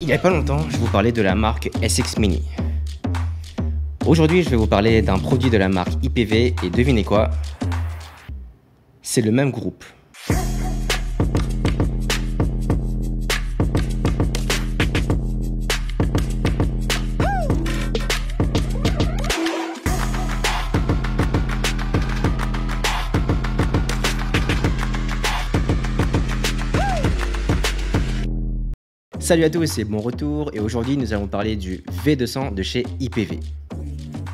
Il n'y a pas longtemps, je vous parlais de la marque SX Mini. Aujourd'hui, je vais vous parler d'un produit de la marque IPV et devinez quoi? C'est le même groupe. Salut à tous, c'est bon retour et aujourd'hui nous allons parler du V200 de chez IPV.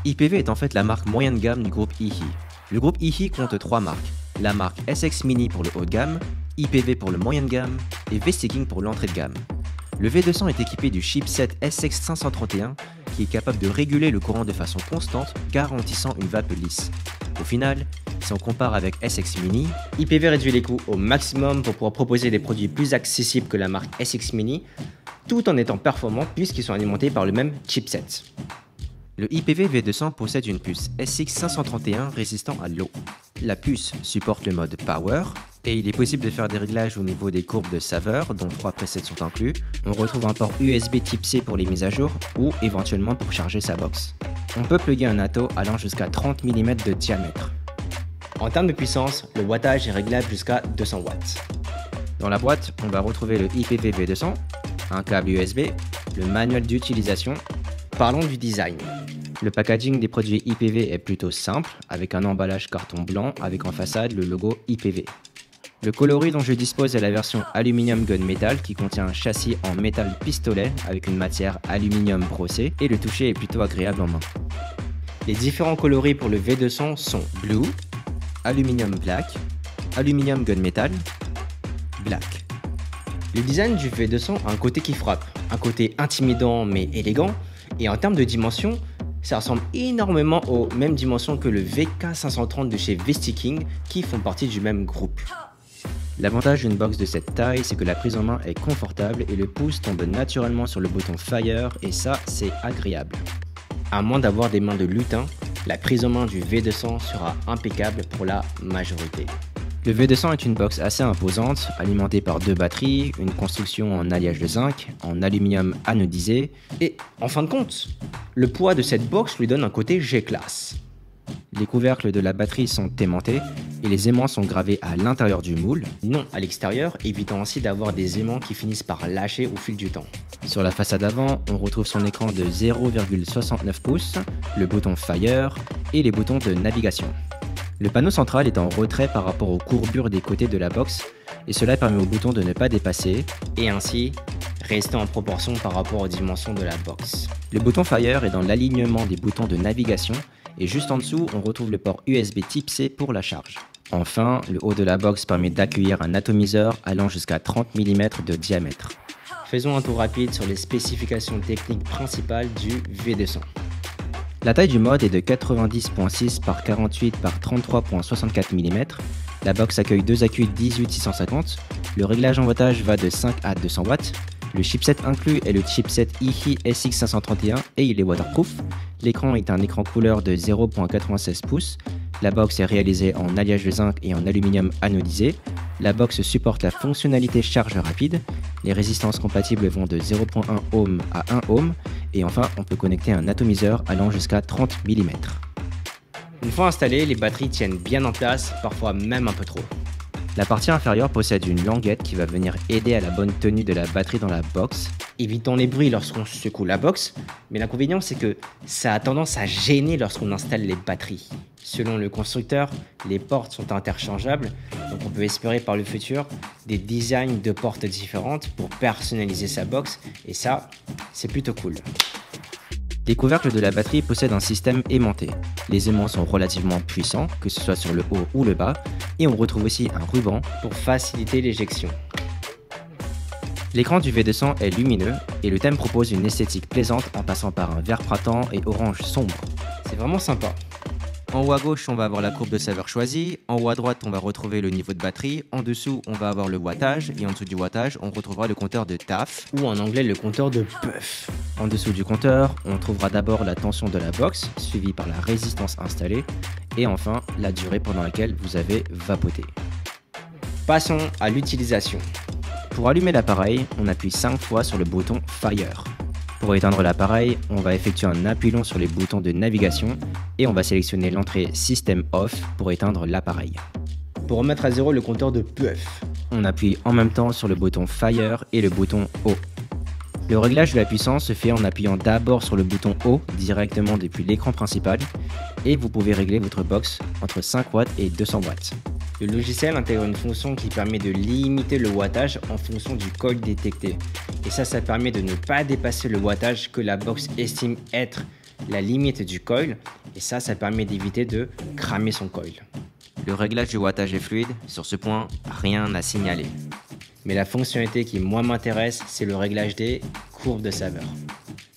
IPV est en fait la marque moyenne gamme du groupe IHI. Le groupe IHI compte trois marques, la marque SX Mini pour le haut de gamme, IPV pour le moyenne gamme et V-Sticking pour l'entrée de gamme. Le V200 est équipé du chipset SX531 qui est capable de réguler le courant de façon constante, garantissant une vape lisse. Au final, si on compare avec SX Mini, IPV réduit les coûts au maximum pour pouvoir proposer des produits plus accessibles que la marque SX Mini, tout en étant performants puisqu'ils sont alimentés par le même chipset. Le IPV V200 possède une puce SX531 résistant à l'eau. La puce supporte le mode Power et il est possible de faire des réglages au niveau des courbes de saveur dont trois presets sont inclus. On retrouve un port USB type C pour les mises à jour ou éventuellement pour charger sa box. On peut plugger un ATO allant jusqu'à 30 mm de diamètre. En termes de puissance, le wattage est réglable jusqu'à 200 watts. Dans la boîte, on va retrouver le IPV V200, un câble USB, le manuel d'utilisation. Parlons du design. Le packaging des produits IPV est plutôt simple, avec un emballage carton blanc avec en façade le logo IPV. Le coloris dont je dispose est la version Aluminium Gunmetal qui contient un châssis en métal pistolet avec une matière aluminium brossé et le toucher est plutôt agréable en main. Les différents coloris pour le V200 sont Blue, Aluminium Black, Aluminium Gunmetal, Black. Le design du V200 a un côté qui frappe, un côté intimidant mais élégant, et en termes de dimension, ça ressemble énormément aux mêmes dimensions que le VK530 de chez Vesticking qui font partie du même groupe. L'avantage d'une box de cette taille, c'est que la prise en main est confortable et le pouce tombe naturellement sur le bouton Fire et ça, c'est agréable. À moins d'avoir des mains de lutin, la prise en main du V200 sera impeccable pour la majorité. Le V200 est une box assez imposante, alimentée par deux batteries, une construction en alliage de zinc, en aluminium anodisé, et en fin de compte, le poids de cette box lui donne un côté G-class. Les couvercles de la batterie sont aimantés et les aimants sont gravés à l'intérieur du moule, non à l'extérieur, évitant ainsi d'avoir des aimants qui finissent par lâcher au fil du temps. Sur la façade avant, on retrouve son écran de 0,69 pouces, le bouton Fire et les boutons de navigation. Le panneau central est en retrait par rapport aux courbures des côtés de la box et cela permet au bouton de ne pas dépasser et ainsi rester en proportion par rapport aux dimensions de la box. Le bouton Fire est dans l'alignement des boutons de navigation et juste en dessous on retrouve le port USB type C pour la charge. Enfin, le haut de la box permet d'accueillir un atomiseur allant jusqu'à 30 mm de diamètre. Faisons un tour rapide sur les spécifications techniques principales du V200. La taille du mode est de 90.6 par 48 par 33.64 mm. La box accueille deux accus 18650. Le réglage en wattage va de 5 à 200 watts. Le chipset inclus est le chipset IHI SX531 et il est waterproof. L'écran est un écran couleur de 0.96 pouces. La box est réalisée en alliage de zinc et en aluminium anodisé. La box supporte la fonctionnalité charge rapide. Les résistances compatibles vont de 0.1 ohm à 1 ohm. Et enfin, on peut connecter un atomiseur allant jusqu'à 30 mm. Une fois installées, les batteries tiennent bien en place, parfois même un peu trop. La partie inférieure possède une languette qui va venir aider à la bonne tenue de la batterie dans la box. Évitons les bruits lorsqu'on secoue la box, mais l'inconvénient c'est que ça a tendance à gêner lorsqu'on installe les batteries. Selon le constructeur, les portes sont interchangeables, donc on peut espérer par le futur des designs de portes différentes pour personnaliser sa box, et ça, c'est plutôt cool. Les couvercles de la batterie possèdent un système aimanté. Les aimants sont relativement puissants, que ce soit sur le haut ou le bas, et on retrouve aussi un ruban pour faciliter l'éjection. L'écran du V200 est lumineux et le thème propose une esthétique plaisante en passant par un vert printemps et orange sombre. C'est vraiment sympa. En haut à gauche, on va avoir la courbe de saveur choisie. En haut à droite, on va retrouver le niveau de batterie. En dessous, on va avoir le wattage. Et en dessous du wattage, on retrouvera le compteur de TAF. Ou en anglais, le compteur de puff. En dessous du compteur, on trouvera d'abord la tension de la box, suivie par la résistance installée. Et enfin, la durée pendant laquelle vous avez vapoté. Passons à l'utilisation. Pour allumer l'appareil, on appuie 5 fois sur le bouton Fire. Pour éteindre l'appareil, on va effectuer un appui long sur les boutons de navigation et on va sélectionner l'entrée System Off pour éteindre l'appareil. Pour remettre à zéro le compteur de PUF, on appuie en même temps sur le bouton Fire et le bouton O. Le réglage de la puissance se fait en appuyant d'abord sur le bouton O directement depuis l'écran principal et vous pouvez régler votre box entre 5 watts et 200 watts. Le logiciel intègre une fonction qui permet de limiter le wattage en fonction du coil détecté. Et ça, ça permet de ne pas dépasser le wattage que la box estime être la limite du coil. Et ça, ça permet d'éviter de cramer son coil. Le réglage du wattage est fluide, sur ce point, rien à signaler. Mais la fonctionnalité qui moi m'intéresse, c'est le réglage des courbes de saveur.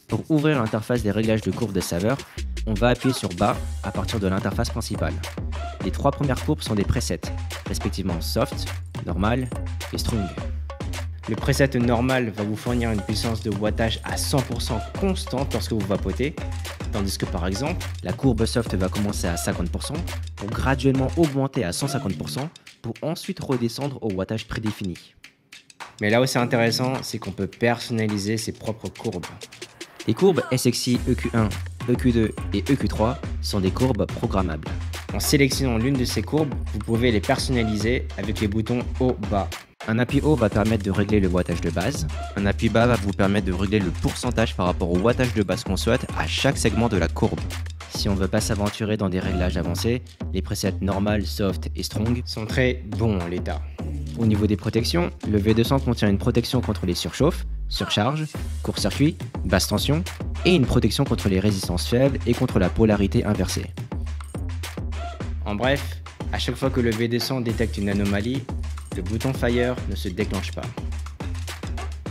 Pour ouvrir l'interface des réglages de courbes de saveur, on va appuyer sur bas à partir de l'interface principale. Les trois premières courbes sont des presets, respectivement soft, normal et strong. Le preset normal va vous fournir une puissance de wattage à 100% constante lorsque vous vapotez, tandis que par exemple, la courbe soft va commencer à 50% pour graduellement augmenter à 150% pour ensuite redescendre au wattage prédéfini. Mais là où c'est intéressant, c'est qu'on peut personnaliser ses propres courbes. Les courbes SXI EQ1, EQ2 et EQ3 sont des courbes programmables. En sélectionnant l'une de ces courbes, vous pouvez les personnaliser avec les boutons haut-bas. Un appui haut va permettre de régler le wattage de base. Un appui bas va vous permettre de régler le pourcentage par rapport au wattage de base qu'on souhaite à chaque segment de la courbe. Si on ne veut pas s'aventurer dans des réglages avancés, les presets normal, soft et strong sont très bons en l'état. Au niveau des protections, le V200 contient une protection contre les surchauffes, surcharge, court-circuit, basse tension et une protection contre les résistances faibles et contre la polarité inversée. En bref, à chaque fois que le V200 détecte une anomalie, le bouton Fire ne se déclenche pas.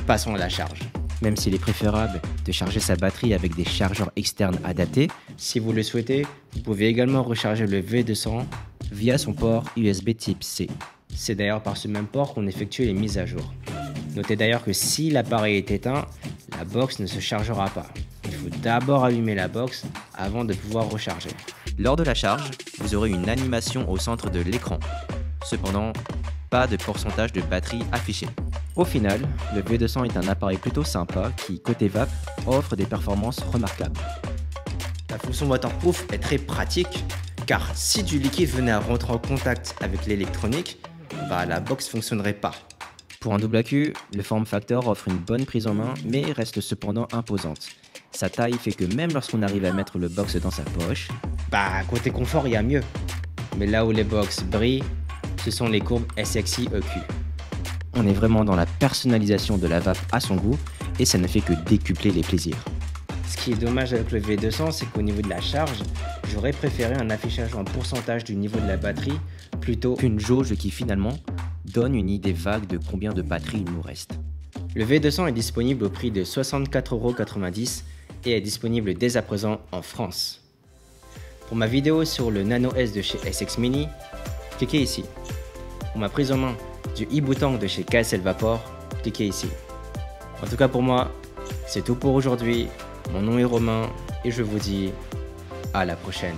Passons à la charge. Même s'il est préférable de charger sa batterie avec des chargeurs externes adaptés, si vous le souhaitez, vous pouvez également recharger le V200 via son port USB type C. C'est d'ailleurs par ce même port qu'on effectue les mises à jour. Notez d'ailleurs que si l'appareil est éteint, la box ne se chargera pas. Il faut d'abord allumer la box avant de pouvoir recharger. Lors de la charge, vous aurez une animation au centre de l'écran. Cependant, pas de pourcentage de batterie affiché. Au final, le V200 est un appareil plutôt sympa qui, côté VAP, offre des performances remarquables. La fonction waterproof est très pratique car si du liquide venait à rentrer en contact avec l'électronique, bah, la box fonctionnerait pas. Pour un double accu, le form factor offre une bonne prise en main mais reste cependant imposante. Sa taille fait que même lorsqu'on arrive à mettre le box dans sa poche, bah côté confort il y a mieux. Mais là où les box brillent, ce sont les courbes SXI EQ. On est vraiment dans la personnalisation de la vape à son goût et ça ne fait que décupler les plaisirs. Ce qui est dommage avec le V200, c'est qu'au niveau de la charge, j'aurais préféré un affichage en pourcentage du niveau de la batterie plutôt qu'une jauge qui finalement donne une idée vague de combien de batterie il nous reste. Le V200 est disponible au prix de 64,90€ et est disponible dès à présent en France. Pour ma vidéo sur le Nano S de chez SX Mini, cliquez ici. Pour ma prise en main du e-bouton de chez KSL Vapor, cliquez ici. En tout cas pour moi, c'est tout pour aujourd'hui. Mon nom est Romain et je vous dis à la prochaine.